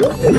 Whoop!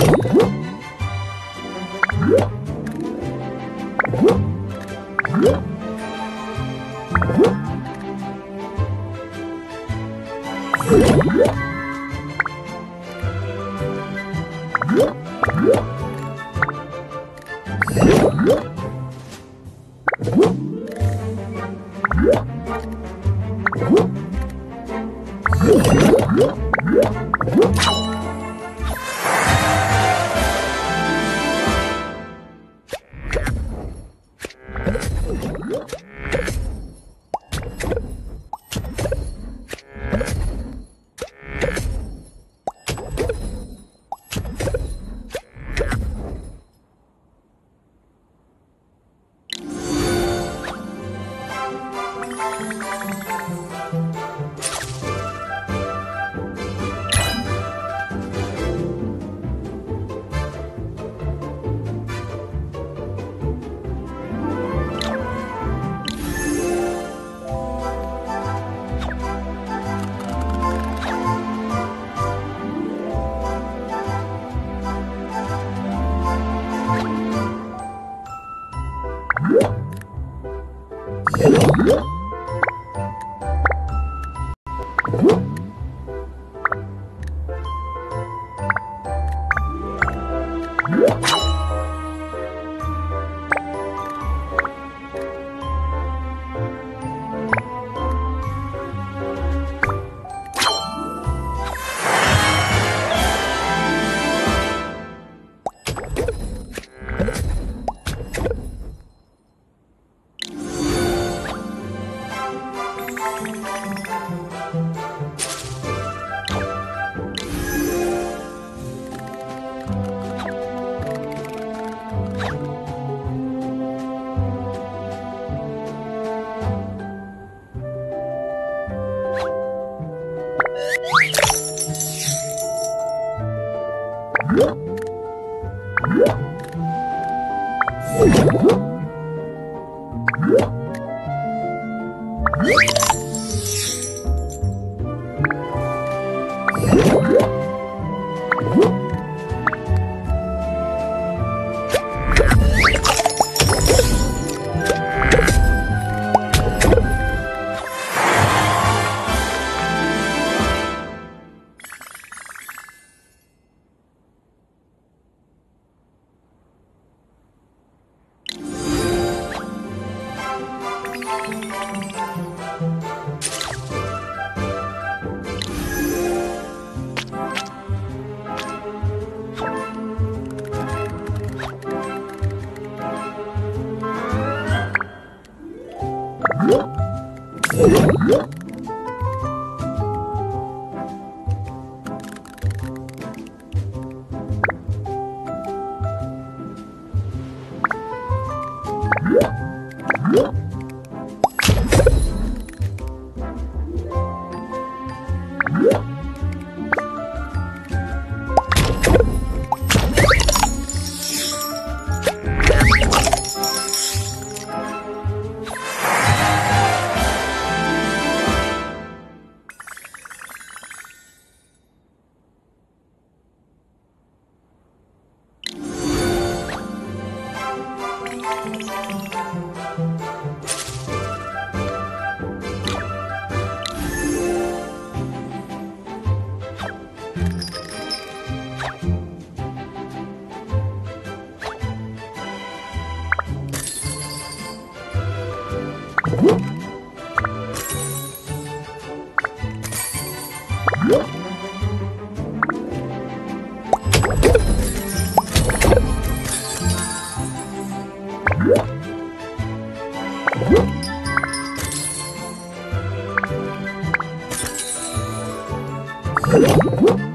Whoop!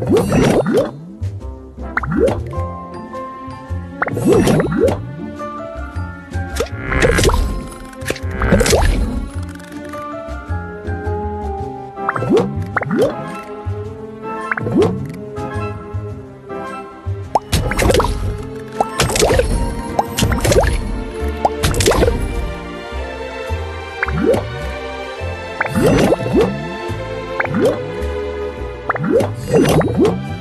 What? Woo!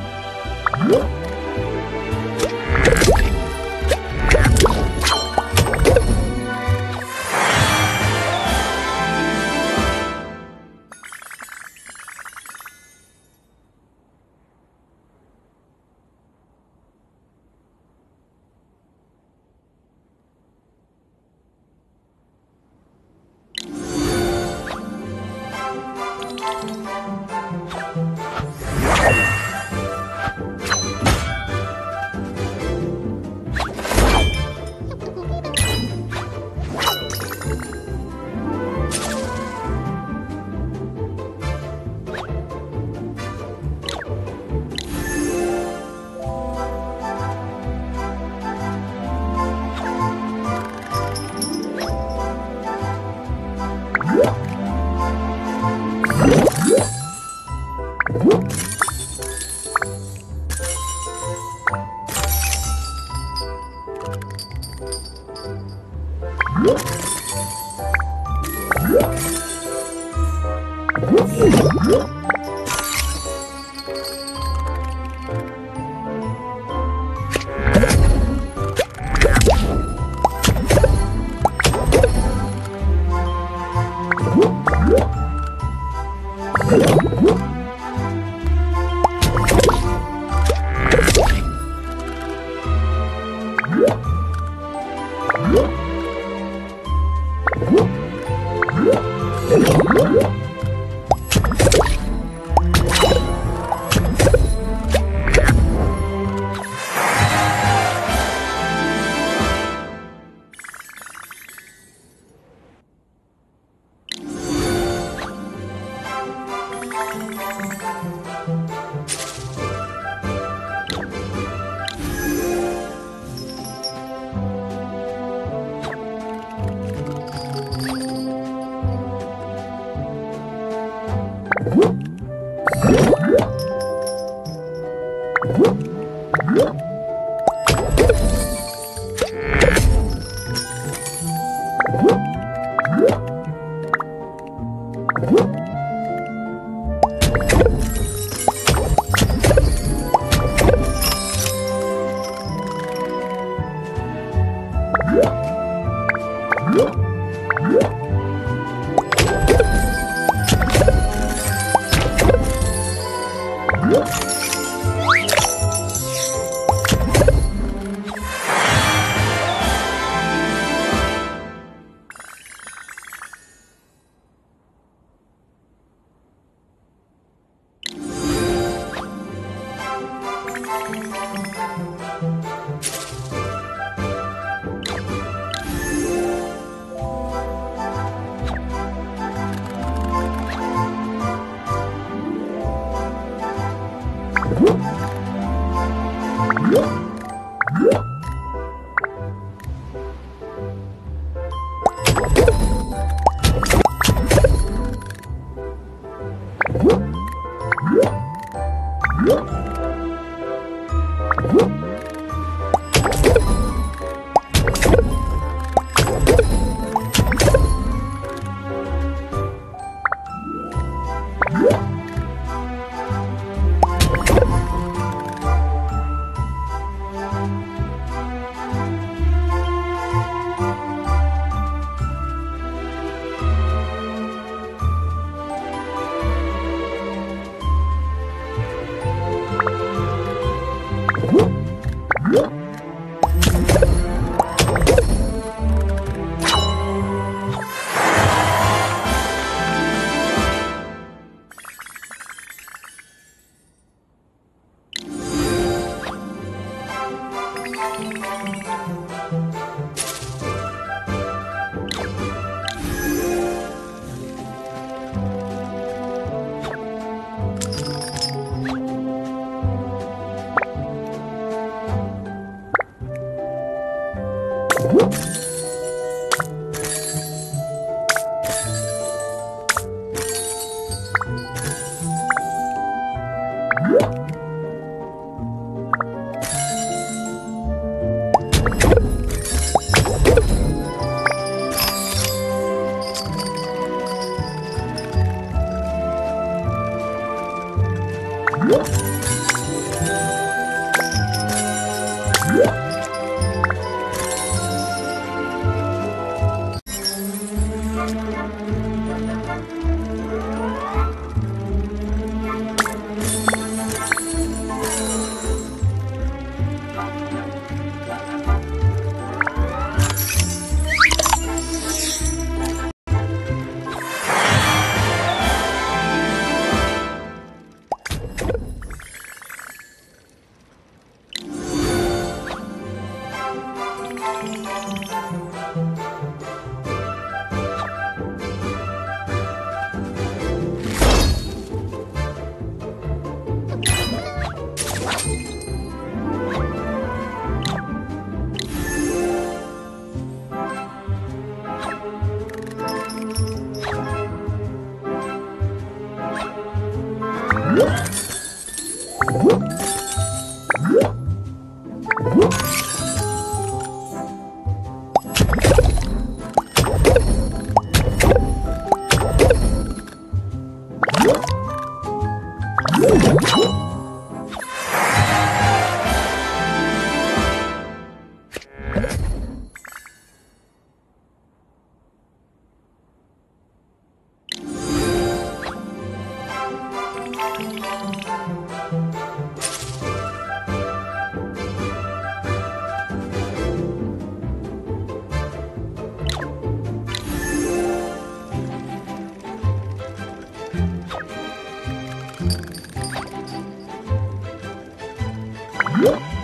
Whoop!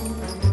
Música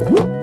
Woo!